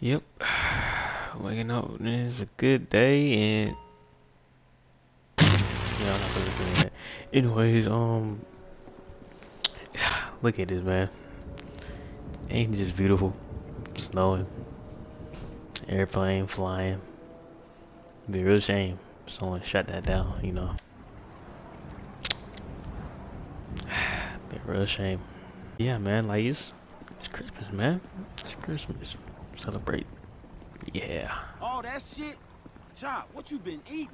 Yep. Waking up is a good day and yeah, I'm not gonna do that. Anyways, um look at this man. Ain't just beautiful? Snowing. Airplane flying. Be a real shame. Someone shut that down, you know. Be a real shame. Yeah man, like it's it's Christmas man. It's Christmas. Celebrate. Yeah. All that shit? Chop, what you been eating?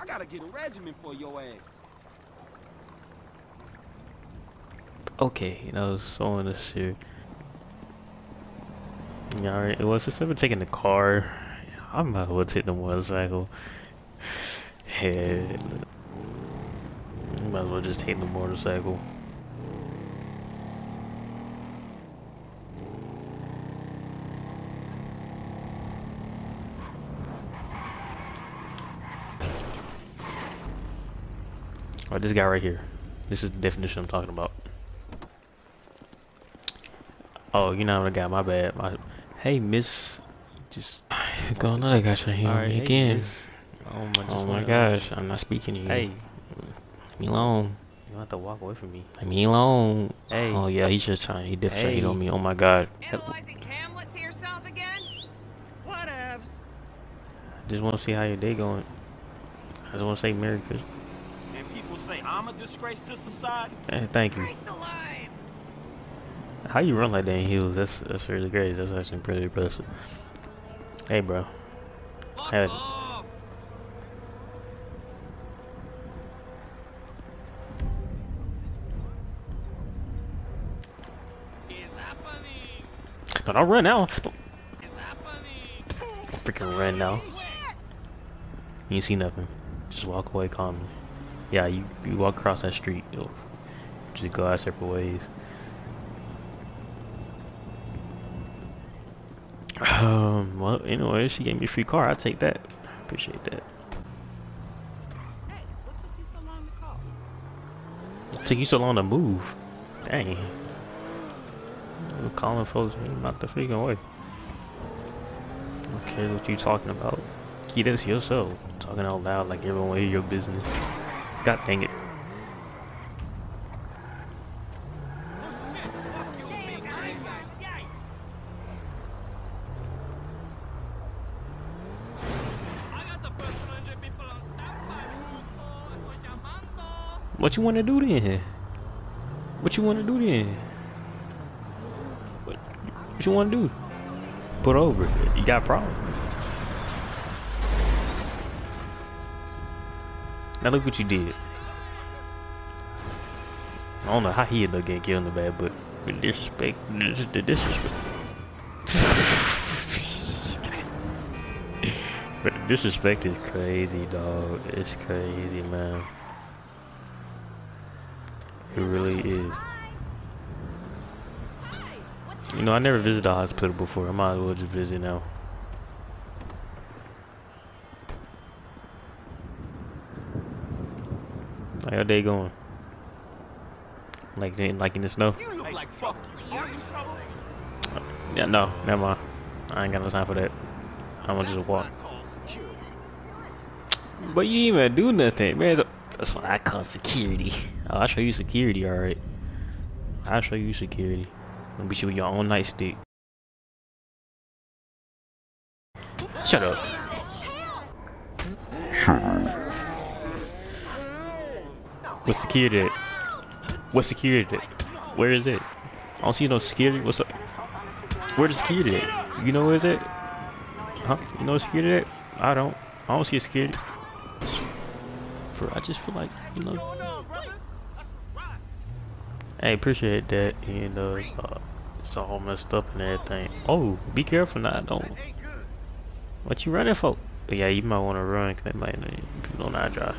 I gotta get a regimen for your ass. Okay, you know, so in this here. Yeah, alright. Well, since I've taking the car, I might as well take the motorcycle. Yeah. Might as well just take the motorcycle. Oh, this guy right here. This is the definition I'm talking about. Oh, you know what I got? My bad. My, hey, Miss. Just go on. I got your hand Alright, hey, again. Oh my, oh my gosh, I'm not speaking to you. Hey, leave me alone. you don't have to walk away from me. Leave me alone. Hey. Oh yeah, he's just trying. He definitely hit Hey. on me. Oh my god. Analyzing Hamlet to yourself again? Whatevs. Just want to see how your day going. I just want to say Merry Christmas. And people say I'm a disgrace to society. Hey, thank you. How you run like that in heels? That's that's really great. That's actually pretty impressive. Hey, bro. Fuck Hey. off. It's happening. No, don't run now. It's happening. freaking run now. You see nothing. Just walk away calmly. Yeah, you, you walk across that street. You'll just go our separate ways. Um, well, anyway, she gave me a free car. i take that. Appreciate that. Hey, what took you so long to call? It took you so long to move. Dang. We're calling folks ain't not the freaking way. Okay, what you talking about? Keep this yourself. Talking out loud like everyone will hear your business. God dang it. Shit. Fuck you, big J. Yay. I got the first 100 people on standby. Puto, estoy llamando. What you want to do then? What you want to do then? What, what you want to do? Put over. You got a Now look what you did. I don't know how he ended up getting killed in the bad, but the disrespect, the disrespect. but the disrespect is crazy, dog. It's crazy, man. It really is. You know, I never visited a hospital before. I might as well just visit now. How your day going? Like, in- like in the snow? You look like fuck you. Are you in trouble? Yeah, no, never mind. I ain't got no time for that. I'm gonna just walk. That's what I call security. But you ain't even do nothing, man. That's what I call security. Oh, I'll show you security, alright. I'll show you security. I'll beat you with your own nightstick. Shut up. What's security at? What's security at? Where is it? I don't see no security. What's up? Where the security at? You know where is it? Huh? You know security at? I don't. I don't see a security. For I just feel like you know. Hey, appreciate that. And uh, it's, all messed up and everything. Oh, be careful now. Don't. What you running for? Yeah, you might want to run. Cause they might to drive.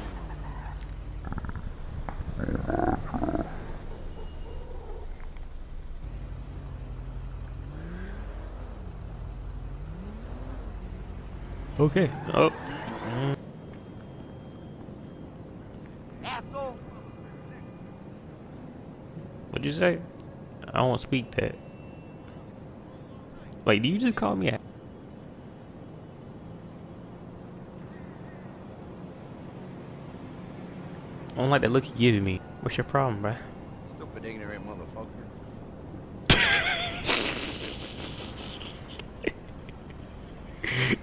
Okay. Oh. What'd you say? I don't speak that. Wait, do you just call me a I don't like that look you give me. What's your problem, bruh? Stupid ignorant motherfucker.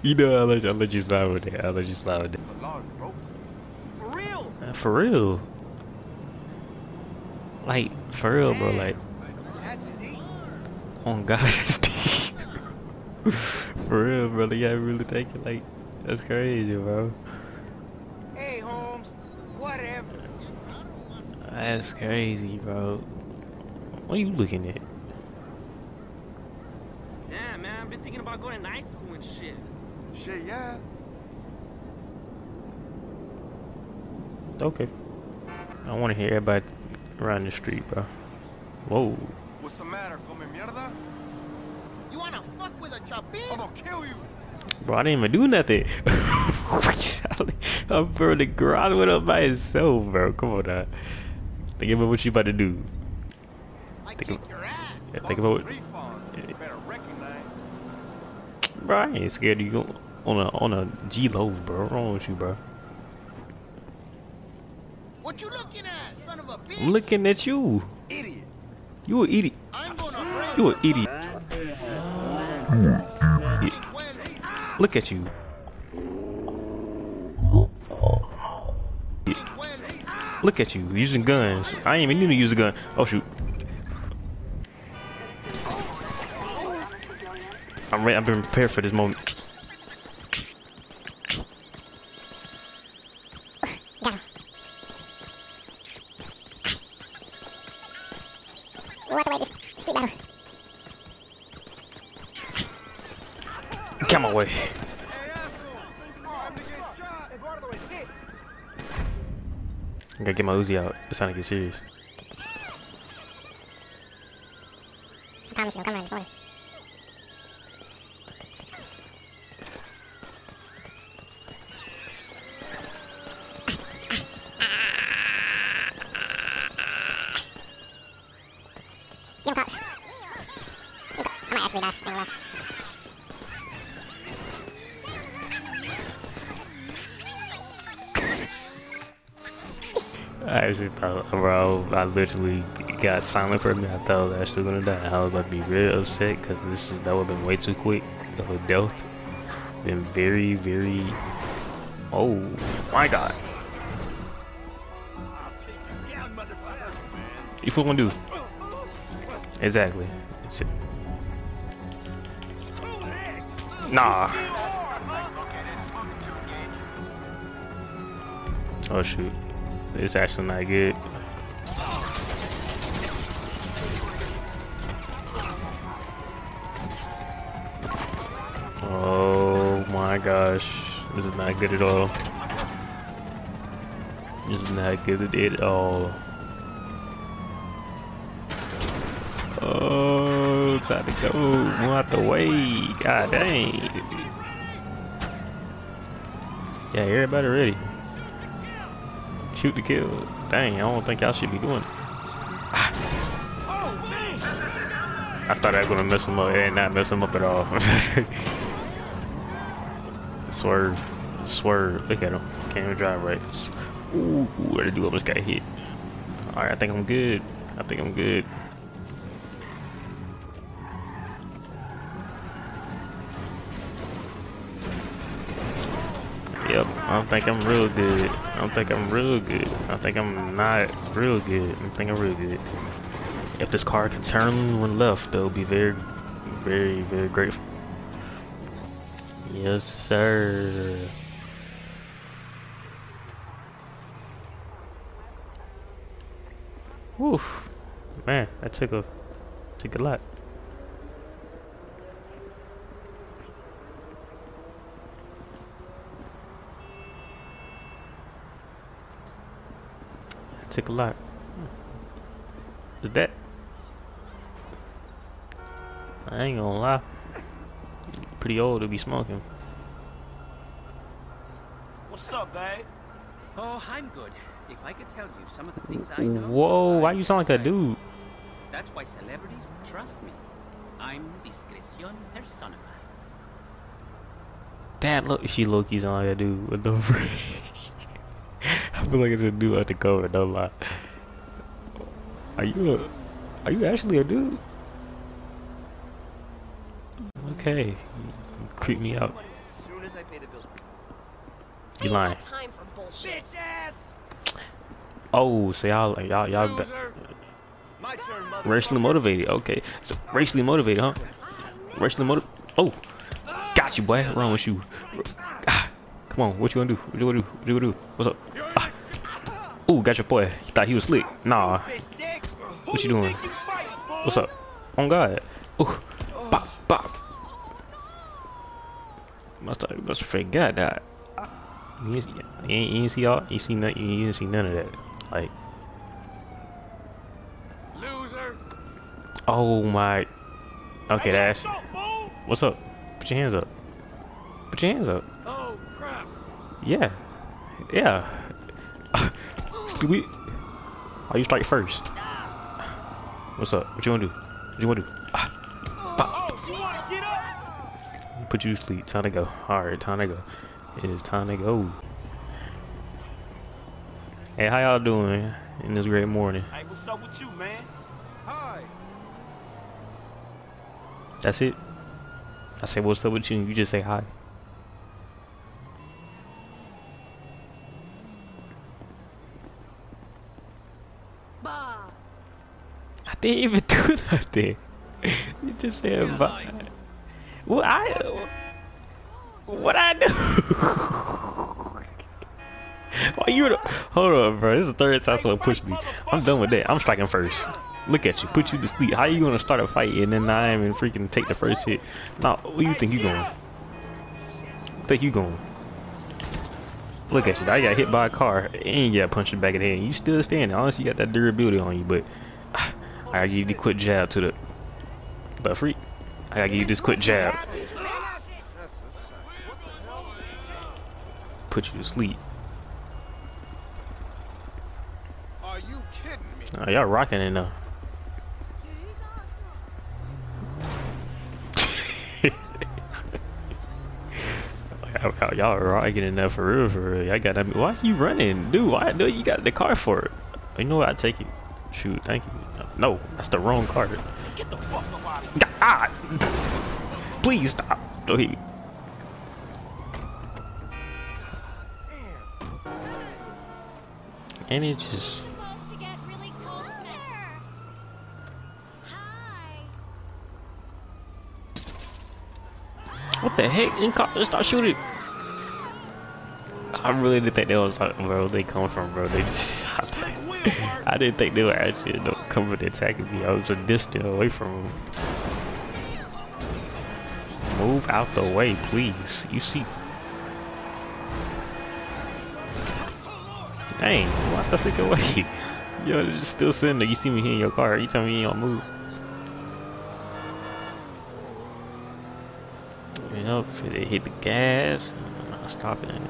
You know, I'll let, you, I'll let you slide with that. I'll let you slide with that. Law's. For real? Uh, for real. Like, for real, bro. Like, on God, that's deep. for real, bro. You gotta really take it like, that's crazy, bro. Hey, Holmes. Whatever. That's crazy, bro. What are you looking at? Damn, man, I've been thinking about going to night school and shit. Shit, yeah. Okay. I want to hear everybody around the street, bro. Whoa. What's the matter? Come mierda? You wanna fuck with a chapin? I'm gonna kill you. Bro, I didn't even do nothing. I'm bro, the garage went up by itself, bro. Come on now. Think about what you about to do. I Think kick of- your ass. Yeah, think about what. Refund. You better recognize. Bro, I ain't scared of you on a on a G low, bro. What's wrong with you, bro? What you looking at, son of a bitch? I'm looking at you. Idiot. You an idiot. You an idiot. Look at you. Look at you using guns. I ain't even need to use a gun. Oh shoot. I'm ready. I've been prepared for this moment. Way. I gotta get my Uzi out. It's time to get serious. I promise you, I'll come around the corner. Give him cops. I might actually die, I actually thought, bro, I literally got silent for a minute. I thought I was actually gonna die. I was about to be real upset because this is that would have been way too quick. The death been very, very. Oh my god! You what gonna do? Exactly. Nah. Oh shoot. It's actually not good. Oh my gosh. This is not good at all. This is not good at all. Oh, time to go. Move out the way. God dang. Yeah, everybody ready. Shoot to kill. Dang, I don't think y'all should be doing it. I thought I was gonna mess him up. Did not mess him up at all. Swerve. Swerve. Look at him. Can't even drive right. Ooh, what did do? Almost got hit. Alright, I think I'm good. I think I'm good. Think I'm real good. I don't think I'm real good. I think I'm not real good. I think I'm real good. If this car can turn when left, would be very, very, very grateful. Yes, sir. Whew. Man, that took a took a lot. Took a lot. Is that? I ain't gonna lie. Pretty old to be smoking. What's up, babe? Oh, I'm good. If I could tell you some of the things I know. Whoa, why you sound like a dude? That's why celebrities trust me. I'm discretion personified. Dad, look, she Loki's on like a dude. What the frick? Feel like it's a dude undercover, don't lie. Are you a are you actually a dude? Okay. You creep me out. As soon as I pay the bills. You lying. time for bullshit. Bitch ass! Oh, so y'all y'all y'all! My turn, racially motivated. Okay. So racially motivated, huh? Racially motivated. Oh. Got you, boy. Wrong with you? Ah, come on, what you gonna do? What you gonna do? What you gonna do? What's up? Ah. Ooh, got your boy. You thought he was slick. Nah. What you doing? What's up? On God. Ooh. Bop, bop. Must have, must have forgot that. You didn't, see, you ain't see all, you see none, you didn't see none of that. Like, Loser! oh my. Okay, that's. What's up? Put your hands up. Put your hands up. Oh, crap! Yeah. Yeah. Stupid. Oh, you strike first. What's up? What you wanna do? What you wanna do? Ah. Oh, she wanna get up? Put you to sleep. Time to go. Alright, time to go. It is time to go. Hey, how y'all doing in this great morning? Hey, what's up with you, man? Hi! That's it? I say, what's up with you? And you just say hi. I didn't even do nothing. You just said bye. What I what I do? Why you? Hold on, bro. This is the third time someone pushed me. I'm done with that. I'm striking first. Look at you. Put you to sleep. How you gonna start a fight and then I even freaking take the first hit? Nah, where you think you going? Think you going? Look at you. I got hit by a car and you got punched in the back of the head. You still standing. Honestly, you got that durability on you, but I gotta give you the quick jab to the. But freak, I gotta give you this quick jab. Put you to sleep. Are you kidding me? Oh, y'all rocking it now. Y'all- are rocking it now for real, for real. I got. I mean, why you running, dude? Why do you got the car for it? You know what? I take it. Shoot, thank you. No, that's the wrong card. Get the fuck out of here. Ah! Please stop. Don't hit me. And it just. supposed to get really cold What the heck? In car, start shooting. I really didn't think they was like, bro. They come from, bro. They just. I didn't think they were actually coming to attack me. I was a distance away from them. Move out the way, please. You see. Dang, what the freak away? Yo, it's still sitting there. You see me here in your car. You tell me you don't move. You know, they hit the gas, I'm not stopping it.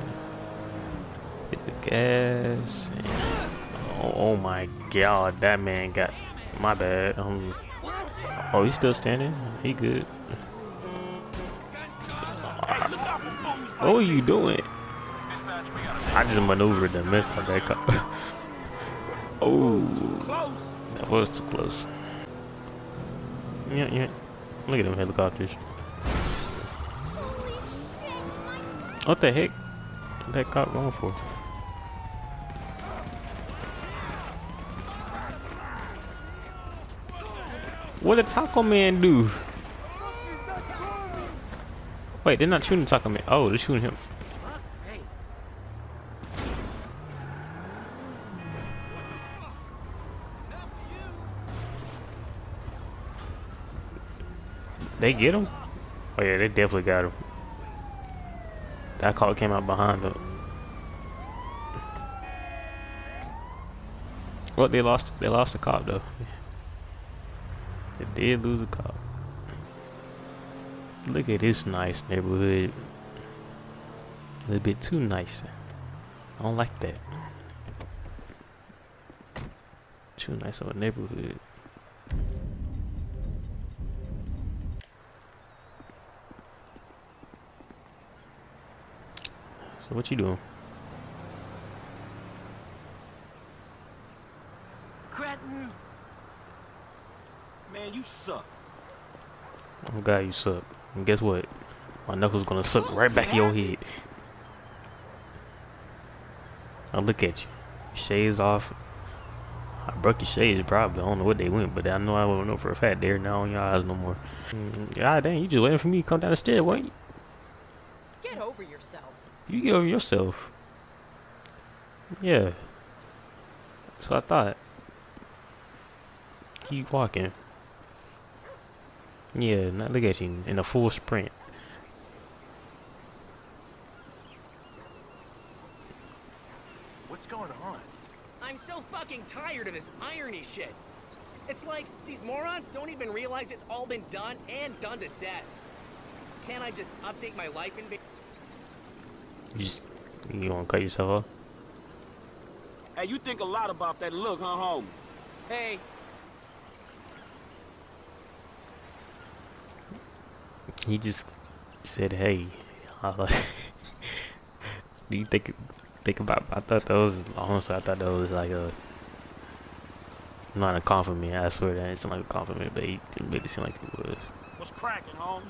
Hit the gas. And, oh, oh my god, that man got my bad. Um, oh, he's still standing. He good. Hey, look out for fools. What are you doing? I just maneuvered the miss out that car. oh, that was too close. Yeah, yeah. Look at them helicopters. Holy shit, my What the heck? What that cop going for? What did Taco Man do? Wait, they're not shooting Taco Man. Oh, they're shooting him. They get him? Oh yeah, they definitely got him. That call came out behind them. Well, they lost. They lost the cop though. Did lose a cop. Look at this nice neighborhood. A little bit too nice. I don't like that. Too nice of a neighborhood. So what you doing? Suck. Oh god, you suck. And guess what? My knuckles gonna suck right back in your head. Now look at you. Shades off. I broke your shades probably. I don't know what they went, but I know I won't know for a fact they're not on your eyes no more. Mm, God damn, you just waiting for me to come down the stairs, weren't you? Get over yourself. You get over yourself. Yeah. That's what I thought. Keep walking. Yeah, now look at you in a full sprint. What's going on? I'm so fucking tired of this irony shit. It's like these morons don't even realize it's all been done and done to death. Can't I just update my life and be You just you wanna cut yourself off? Hey, you think a lot about that look, huh, homie? Hey, He just said, "Hey." I like, uh, Do you think think about? I thought that was honestly, I thought that was like a not a compliment. I swear that it sounded like a compliment, but he didn't make it seem like it was. What's cracking, homie?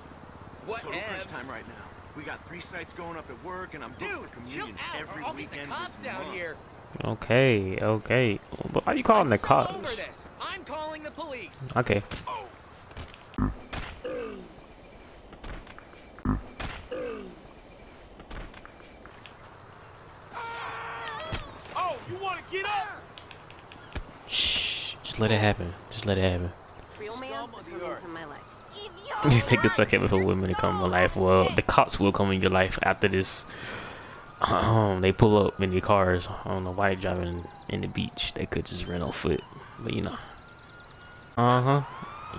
It's what total crunch time right now. We got three sites going up at work, and I'm booked Dude, for communions out every or I'll get the weekend cops this down month. here. Okay, okay. But are you calling I'm the so cops? over this. I'm calling the police. Okay. Oh, you want to get up? Shh. Just let it happen. Just let it happen. Real man Scum of the come earth. into my life. You think it's okay for women to come in your life? Well, the cops will come in your life after this. Um, they pull up in their cars on the white driving in the beach. They could just run on foot, but you know. Uh huh.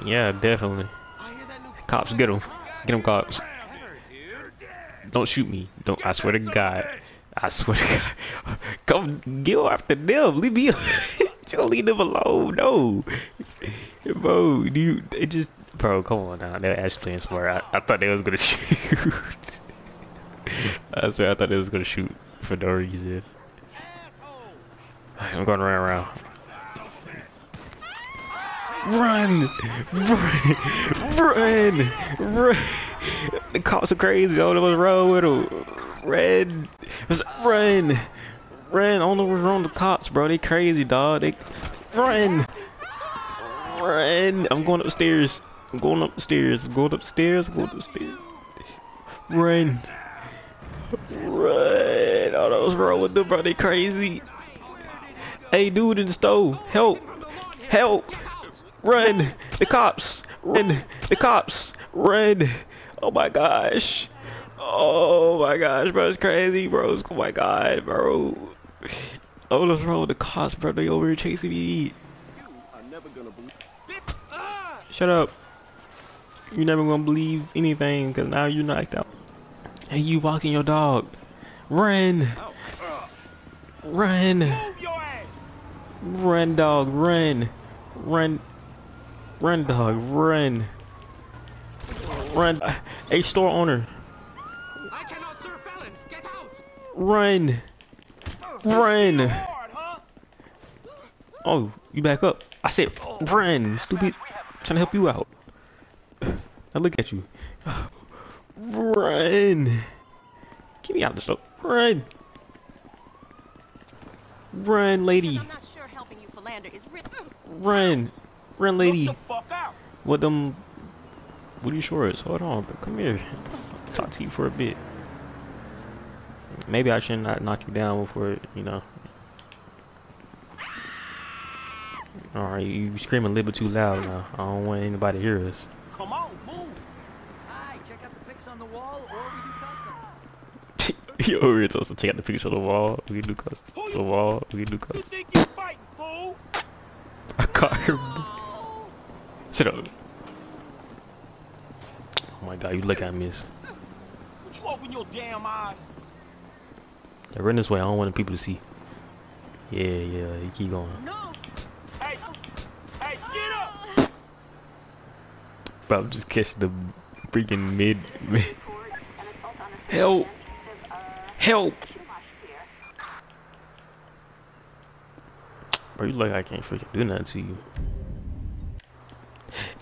Yeah, definitely. I hear that new Cops, get them. Get them, cops. Don't shoot me. Don't. I swear to God. I swear to God. Come go after them. Leave me. Just leave them alone. No. Bro, you. They just. Bro, come on now. They're actually playing smart. I, I thought they was gonna shoot. I swear I thought they was gonna shoot for no reason. I'm going run around. Run! Run! Run! Run! The cops are crazy. All of us run with them. Red. Run! Run! I don't know what's wrong with the cops, bro. They crazy, dog. They run! Run! I'm going upstairs. I'm going upstairs. I'm going upstairs. I'm going upstairs. Run! Run! All those wrong with them, bro. They crazy. Hey, dude in the stove, help! Help! Run! The cops! Run! The cops! Run! Oh my gosh! Oh my gosh, bro, it's crazy, bro. Oh my god, bro. Oh, what's wrong with the cops, bro? They over here chasing me. are never gonna believe. Shut up. You're never gonna believe anything, because now you're knocked out. Hey, you walking your dog. Run! Run! Move your ass. Run, dog, run. Run. Run, dog, run. Run. A store owner, I cannot serve felons. Get out. run. Run. Oh, you back up. I said run, stupid. trying to help you out. Now look at you. Run. Get me out of the store. Run. Run, lady. I'm not sure helping you philander is really. Run. Run, lady. Look the fuck out. What them? What are you shorts? Hold on, bro. Come here. Talk to you for a bit. Maybe I should not knock you down before you know. All right, you screaming a little bit too loud now. I don't want anybody to hear us. Come on, move. Hi, check out the pics on the wall, or we do custom. you over here supposed to check out the pictures on the wall. We do custom. The wall. We do You custom. think you fighting, fool? I caught her. Shut up. Oh my god, you look at me. Would you open your damn eyes? Yeah, run this way. I don't want the people to see. Yeah, yeah. You keep going. No. Hey, hey, get up. Bro, I'm just catching the freaking mid. mid. Help! Help! Bro, you like I can't freaking do nothing to you.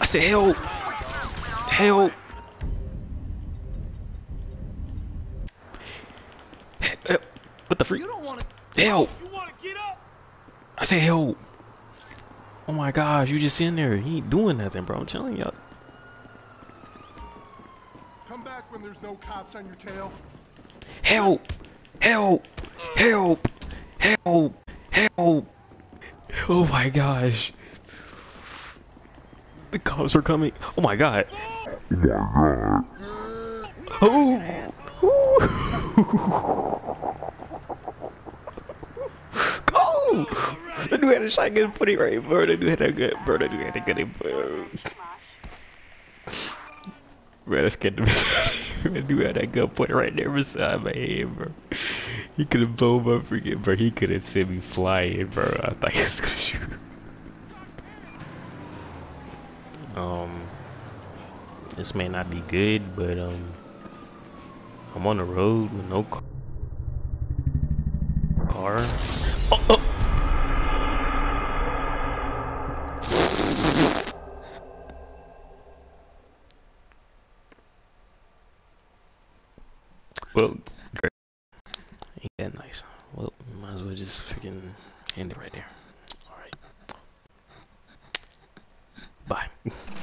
I said! Help! Help. What the freak? You don't want to. Help! You want to get up? I say help! Oh my gosh, you just sitting there. He ain't doing nothing, bro. I'm telling y'all. Come back when there's no cops on your tail. Help! Help! Help! Help! Help! Oh my gosh. The cops are coming. Oh my god. Oh! Oh! The dude had a shotgun put it right, bro. The dude had a good, bro. The dude had a good, bro. Bro, that scared the mess out of dude had that gun put it right there beside my head, bro. He could have blown my freaking, bro. He could have sent me flying, bro. I thought he was gonna shoot. Um, this may not be good, but um, I'm on the road with no car. car. Oh, oh. Well, great. Ain't that nice? Well, might as well just freaking end it right there. Alright. Bye.